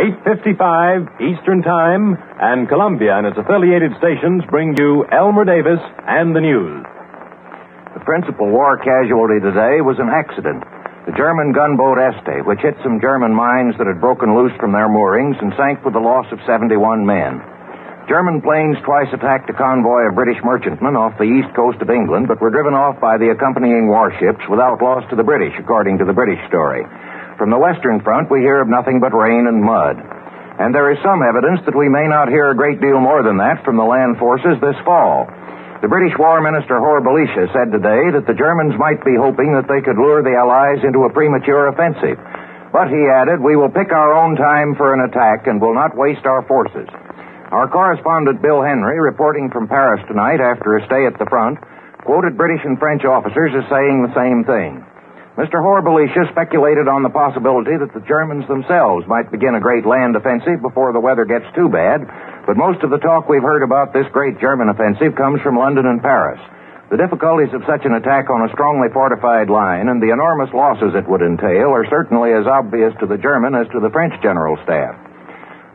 8.55 Eastern Time, and Columbia and its affiliated stations bring you Elmer Davis and the news. The principal war casualty today was an accident. The German gunboat Este, which hit some German mines that had broken loose from their moorings and sank with the loss of 71 men. German planes twice attacked a convoy of British merchantmen off the east coast of England, but were driven off by the accompanying warships without loss to the British, according to the British story. From the Western Front, we hear of nothing but rain and mud. And there is some evidence that we may not hear a great deal more than that from the land forces this fall. The British War Minister Hore Belisha said today that the Germans might be hoping that they could lure the Allies into a premature offensive. But he added, we will pick our own time for an attack and will not waste our forces. Our correspondent Bill Henry, reporting from Paris tonight after a stay at the front, quoted British and French officers as saying the same thing. Mr. Belisha speculated on the possibility that the Germans themselves might begin a great land offensive before the weather gets too bad, but most of the talk we've heard about this great German offensive comes from London and Paris. The difficulties of such an attack on a strongly fortified line and the enormous losses it would entail are certainly as obvious to the German as to the French general staff.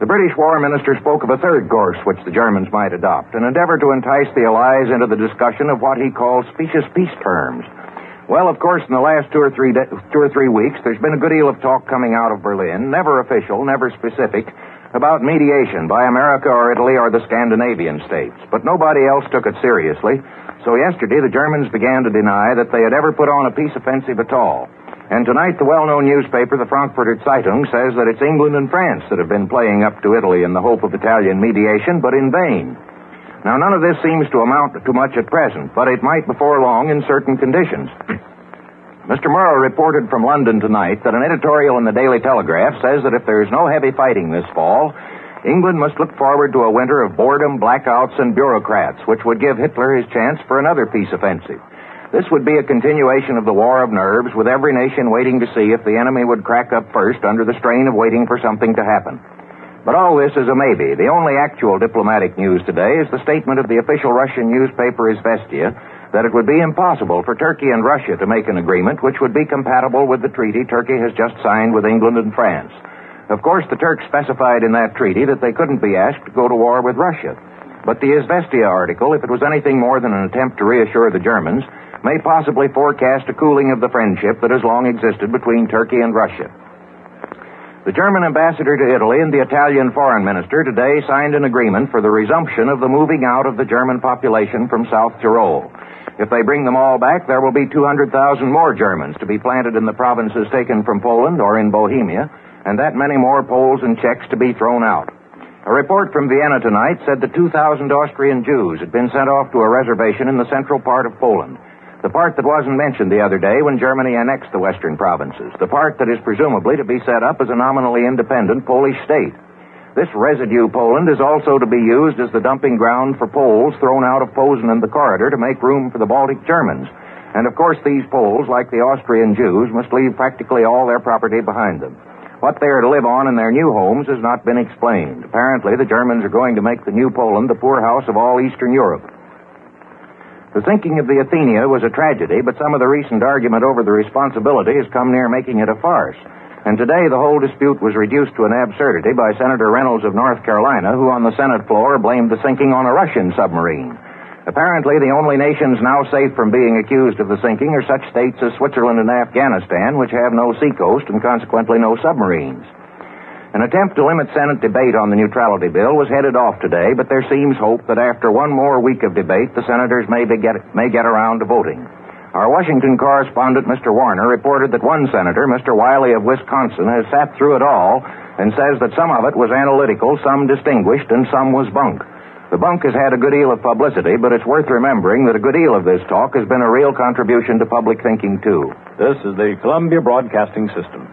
The British War Minister spoke of a third course which the Germans might adopt, an endeavor to entice the Allies into the discussion of what he calls specious peace terms. Well, of course, in the last two or three de- two or three weeks, there's been a good deal of talk coming out of Berlin, never official, never specific, about mediation by America or Italy or the Scandinavian states. But nobody else took it seriously. So yesterday, the Germans began to deny that they had ever put on a peace offensive at all. And tonight, the well-known newspaper, the Frankfurter Zeitung, says that it's England and France that have been playing up to Italy in the hope of Italian mediation, but in vain. Now, none of this seems to amount to much at present, but it might before long in certain conditions. Mr. Murrow reported from London tonight that an editorial in the Daily Telegraph says that if there is no heavy fighting this fall, England must look forward to a winter of boredom, blackouts, and bureaucrats, which would give Hitler his chance for another peace offensive. This would be a continuation of the war of nerves, with every nation waiting to see if the enemy would crack up first under the strain of waiting for something to happen. But all this is a maybe. The only actual diplomatic news today is the statement of the official Russian newspaper Izvestia that it would be impossible for Turkey and Russia to make an agreement which would be compatible with the treaty Turkey has just signed with England and France. Of course, the Turks specified in that treaty that they couldn't be asked to go to war with Russia. But the Izvestia article, if it was anything more than an attempt to reassure the Germans, may possibly forecast a cooling of the friendship that has long existed between Turkey and Russia. The German ambassador to Italy and the Italian foreign minister today signed an agreement for the resumption of the moving out of the German population from South Tyrol. If they bring them all back, there will be 200,000 more Germans to be planted in the provinces taken from Poland or in Bohemia, and that many more Poles and Czechs to be thrown out. A report from Vienna tonight said that 2,000 Austrian Jews had been sent off to a reservation in the central part of Poland. The part that wasn't mentioned the other day when Germany annexed the western provinces. The part that is presumably to be set up as a nominally independent Polish state. This residue Poland is also to be used as the dumping ground for Poles thrown out of Posen and the corridor to make room for the Baltic Germans. And of course, these Poles, like the Austrian Jews, must leave practically all their property behind them. What they are to live on in their new homes has not been explained. Apparently, the Germans are going to make the new Poland the poorhouse of all Eastern Europe. The sinking of the Athenia was a tragedy, but some of the recent argument over the responsibility has come near making it a farce. And today the whole dispute was reduced to an absurdity by Senator Reynolds of North Carolina, who on the Senate floor blamed the sinking on a Russian submarine. Apparently, the only nations now safe from being accused of the sinking are such states as Switzerland and Afghanistan, which have no seacoast and consequently no submarines. An attempt to limit Senate debate on the neutrality bill was headed off today, but there seems hope that after one more week of debate, the senators may, get, may get around to voting. Our Washington correspondent, Mr. Warner, reported that one senator, Mr. Wiley of Wisconsin, has sat through it all and says that some of it was analytical, some distinguished, and some was bunk. The bunk has had a good deal of publicity, but it's worth remembering that a good deal of this talk has been a real contribution to public thinking, too. This is the Columbia Broadcasting System.